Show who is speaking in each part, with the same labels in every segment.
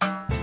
Speaker 1: Bye.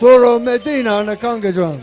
Speaker 1: Arturo Medina on the conga drum.